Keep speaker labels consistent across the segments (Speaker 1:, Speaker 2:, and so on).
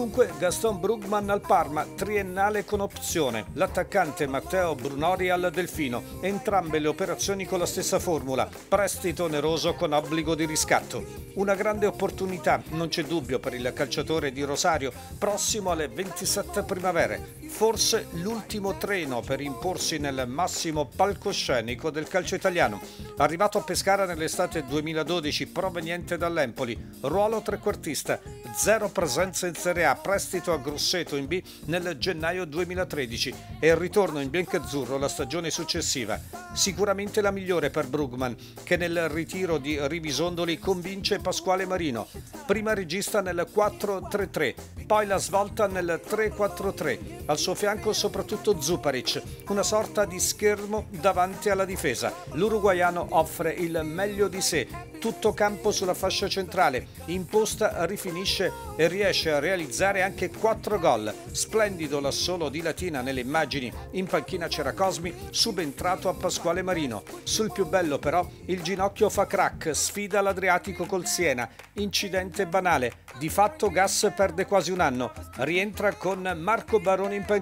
Speaker 1: Dunque Gaston Brugman al Parma, triennale con opzione. L'attaccante Matteo Brunori al Delfino, entrambe le operazioni con la stessa formula, prestito oneroso con obbligo di riscatto. Una grande opportunità, non c'è dubbio, per il calciatore di Rosario, prossimo alle 27 primavere. Forse l'ultimo treno per imporsi nel massimo palcoscenico del calcio italiano. Arrivato a Pescara nell'estate 2012, proveniente dall'Empoli, ruolo trequartista, zero presenza in Serie A, prestito a Grosseto in B nel gennaio 2013 e ritorno in biancazzurro la stagione successiva. Sicuramente la migliore per Brugman, che nel ritiro di Rivisondoli convince Pasquale Marino. Prima regista nel 4-3-3, poi la svolta nel 3-4-3. Al suo fianco soprattutto Zuparic, una sorta di schermo davanti alla difesa. L'uruguaiano offre il meglio di sé, tutto campo sulla fascia centrale, imposta, rifinisce e riesce a realizzare anche 4 gol. Splendido l'assolo di Latina nelle immagini. In panchina c'era Cosmi, subentrato a Pasquale Marino. Sul più bello però il ginocchio fa crack, sfida l'Adriatico col Siena. Incidente banale. Di fatto Gas perde quasi un anno. Rientra con Marco Baroni in panchina.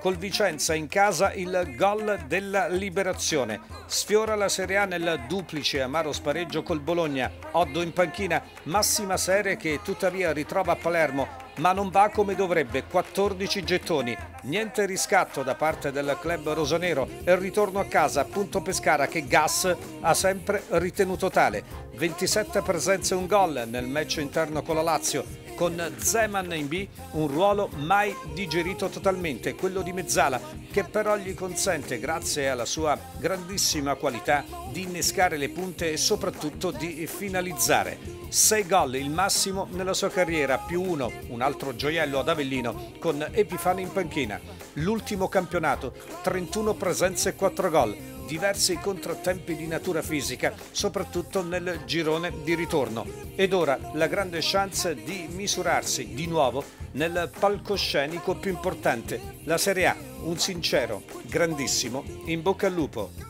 Speaker 1: Col Vicenza in casa il gol della liberazione. Sfiora la Serie A nel duplice amaro spareggio col Bologna. Oddo in panchina, massima serie che tuttavia ritrova a Palermo ma non va come dovrebbe, 14 gettoni. Niente riscatto da parte del club rosanero e il ritorno a casa a Punto Pescara che Gas ha sempre ritenuto tale. 27 presenze e un gol nel match interno con la Lazio, con Zeman in B un ruolo mai digerito totalmente, quello di Mezzala, che però gli consente, grazie alla sua grandissima qualità, di innescare le punte e soprattutto di finalizzare. 6 gol il massimo nella sua carriera, più uno, un altro gioiello ad Avellino, con Epifano in panchina. L'ultimo campionato, 31 presenze e 4 gol diversi contrattempi di natura fisica, soprattutto nel girone di ritorno. Ed ora la grande chance di misurarsi di nuovo nel palcoscenico più importante, la Serie A. Un sincero, grandissimo in bocca al lupo.